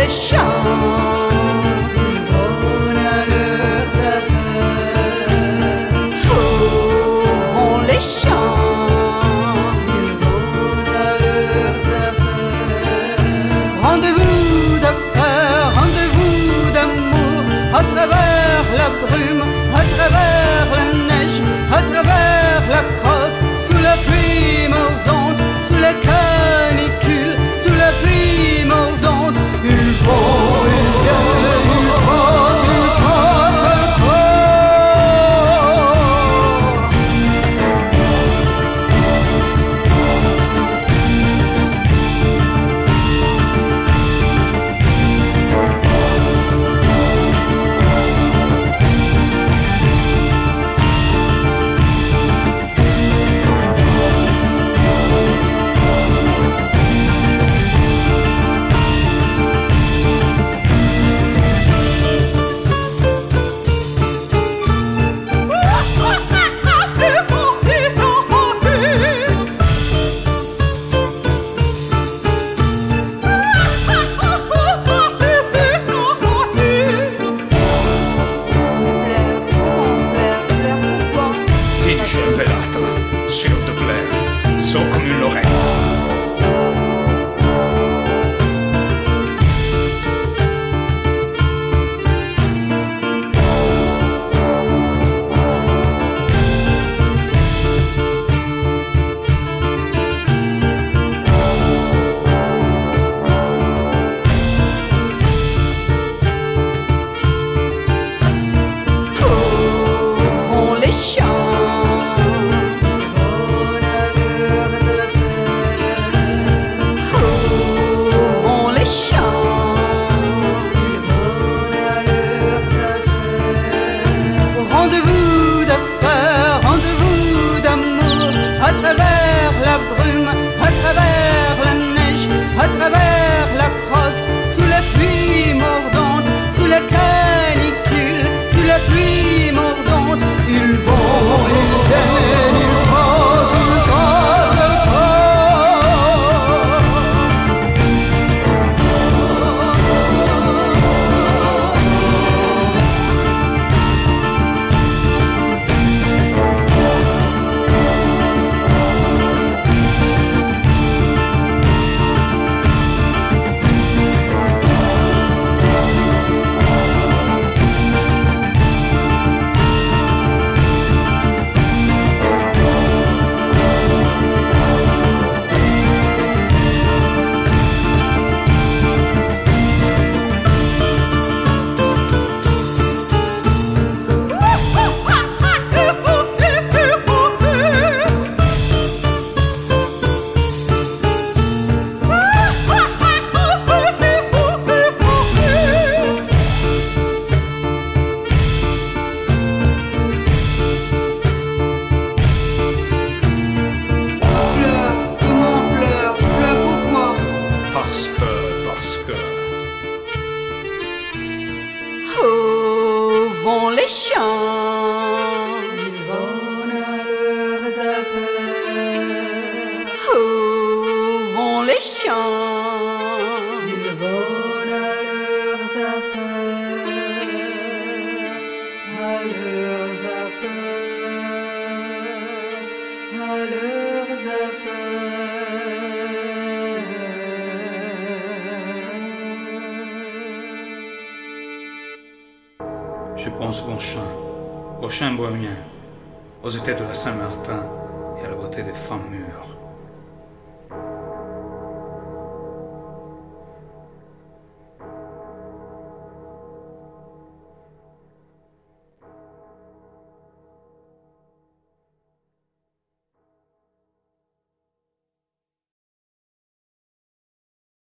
The show. Sockel Lorette. vont les chiens. Ils vont leurs affaires Où vont les chiens? je pense aux champs, aux champs bohémiens, aux étés de la Saint-Martin et à la beauté des femmes mûres.